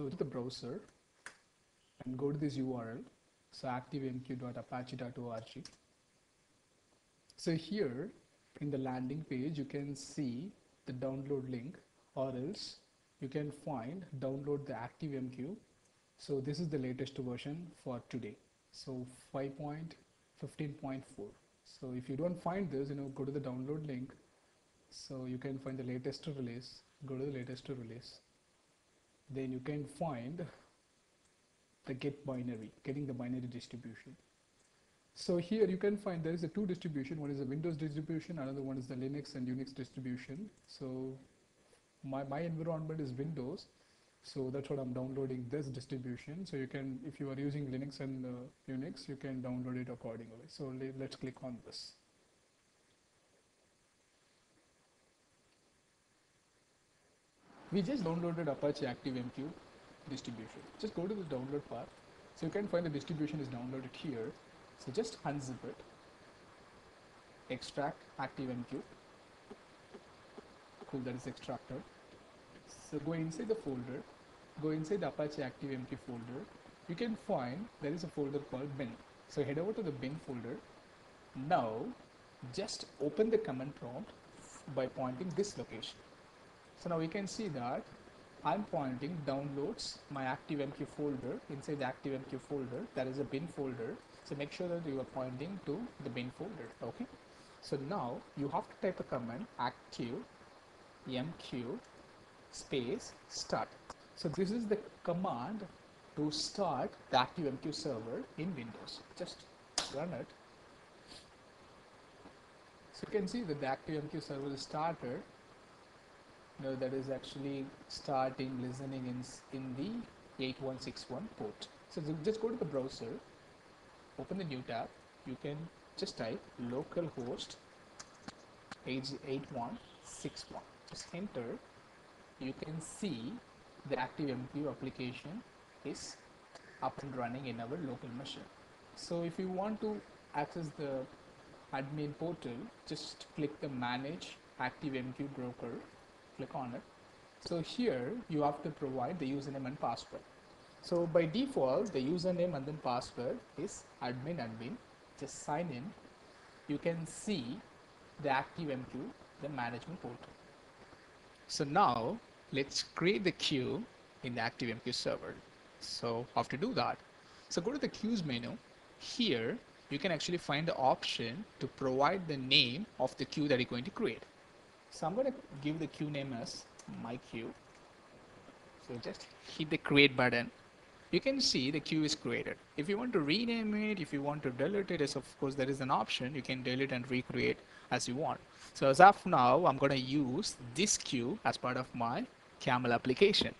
So to the browser and go to this URL, so activemq.apache.org. So here in the landing page, you can see the download link or else you can find download the ActiveMQ. So this is the latest version for today. So 5.15.4. So if you don't find this, you know, go to the download link. So you can find the latest release, go to the latest release. Then you can find the get binary, getting the binary distribution. So here you can find there is a two distribution. One is a Windows distribution, another one is the Linux and Unix distribution. So my, my environment is Windows. So that's what I'm downloading this distribution. So you can, if you are using Linux and uh, Unix, you can download it accordingly. So let's click on this. We just downloaded Apache ActiveMQ distribution. Just go to the download part. So you can find the distribution is downloaded here. So just unzip it, extract ActiveMQ. Cool, that is extracted. So go inside the folder, go inside the Apache ActiveMQ folder. You can find there is a folder called bin. So head over to the bin folder. Now just open the command prompt by pointing this location. So now we can see that I'm pointing downloads my ActiveMQ folder. Inside the ActiveMQ folder, there is a bin folder. So make sure that you are pointing to the bin folder. Okay. So now you have to type a command active mq space start. So this is the command to start the ActiveMQ server in Windows. Just run it. So you can see that the ActiveMQ server is started no, that is actually starting listening in, in the 8161 port. So just go to the browser, open the new tab. You can just type localhost 8161. Just enter. You can see the ActiveMQ application is up and running in our local machine. So if you want to access the admin portal, just click the manage ActiveMQ broker click on it. So here you have to provide the username and password. So by default, the username and then password is admin admin. Just sign in. You can see the ActiveMQ, the management portal. So now let's create the queue in the ActiveMQ server. So how to do that? So go to the queues menu. Here you can actually find the option to provide the name of the queue that you're going to create. So I'm going to give the queue name as my queue. So just hit the create button. You can see the queue is created. If you want to rename it, if you want to delete it, of course there is an option. You can delete and recreate as you want. So as of now, I'm going to use this queue as part of my Camel application.